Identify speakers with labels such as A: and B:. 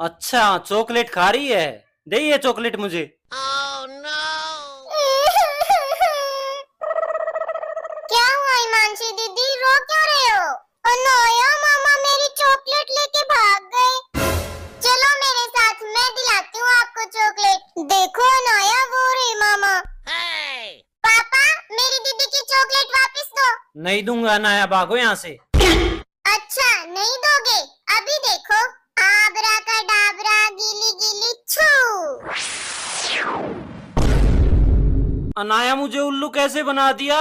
A: अच्छा चॉकलेट खा रही है। दे ये चॉकलेट मुझे। oh, no.
B: क्या हुआ हिमांशी दीदी? रो क्यों रहे हो? अनाया मामा मेरी चॉकलेट लेके भाग गए। चलो मेरे साथ मैं दिलाती हूँ आपको चॉकलेट। देखो अनाया वो रे मामा। hey. पापा मेरी दीदी की चॉकलेट वापस दो।
A: नहीं दूँगा नाया भागो यहाँ से।
B: अच्छा नहीं दोगे? अभी देखो।
A: अनाया मुझे उल्लू कैसे बना दिया?